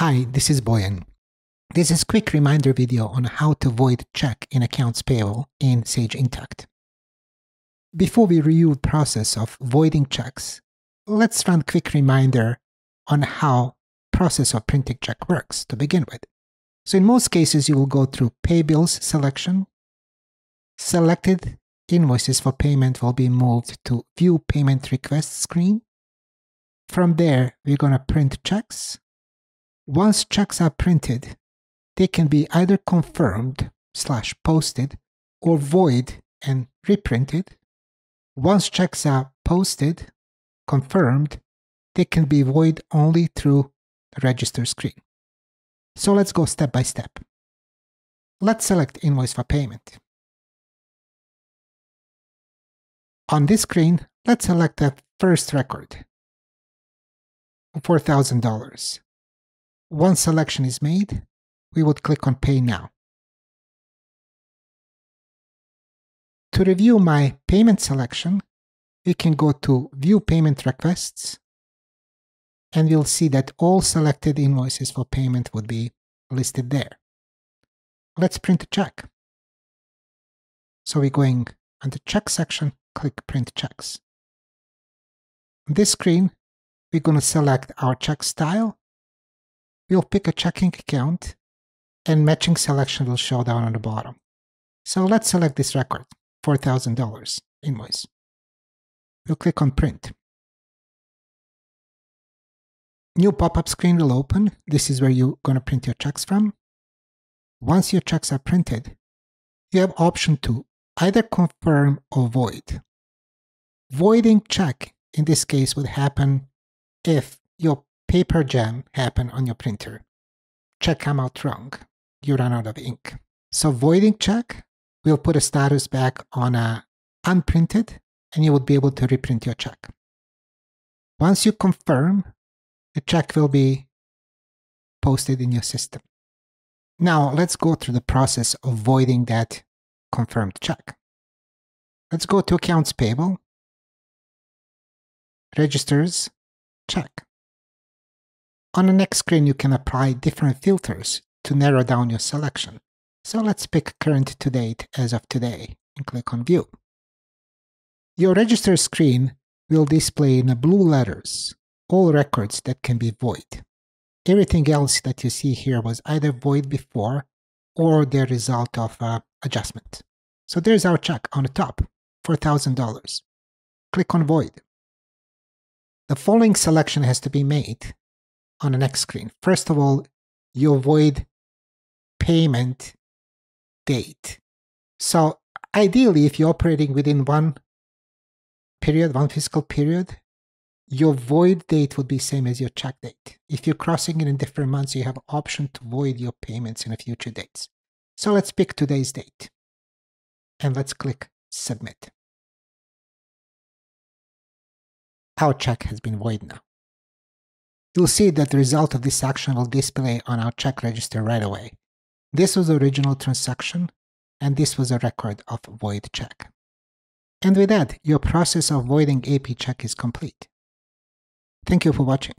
Hi, this is Boyan. This is quick reminder video on how to void check in accounts payable in Sage Intacct. Before we review the process of voiding checks, let's run quick reminder on how process of printing check works to begin with. So in most cases, you will go through Pay Bills selection. Selected invoices for payment will be moved to View Payment Request screen. From there, we're going to print checks once checks are printed, they can be either confirmed slash posted or void and reprinted. Once checks are posted, confirmed, they can be void only through the register screen. So let's go step by step. Let's select invoice for payment. On this screen, let's select the first record, $4,000. Once selection is made, we would click on Pay Now. To review my payment selection, we can go to View Payment Requests, and we'll see that all selected invoices for payment would be listed there. Let's print a check. So we're going on the check section, click Print Checks. On this screen, we're going to select our check style we'll pick a checking account and matching selection will show down on the bottom. So let's select this record, $4,000 invoice. We'll click on print. New pop-up screen will open. This is where you're going to print your checks from. Once your checks are printed, you have option to either confirm or void. Voiding check in this case would happen if your paper jam happen on your printer. Check come out wrong. You run out of ink. So voiding check will put a status back on a unprinted and you would be able to reprint your check. Once you confirm, the check will be posted in your system. Now let's go through the process of voiding that confirmed check. Let's go to accounts payable, registers, check. On the next screen, you can apply different filters to narrow down your selection. So let's pick current to date as of today and click on view. Your register screen will display in blue letters all records that can be void. Everything else that you see here was either void before or the result of uh, adjustment. So there's our check on the top, $4,000. Click on void. The following selection has to be made on the next screen. First of all, you avoid payment date. So ideally, if you're operating within one period, one fiscal period, your void date would be same as your check date. If you're crossing it in different months, you have option to void your payments in a future dates. So let's pick today's date and let's click submit. Our check has been void now. You'll see that the result of this action will display on our check register right away. This was the original transaction, and this was a record of void check. And with that, your process of voiding AP check is complete. Thank you for watching.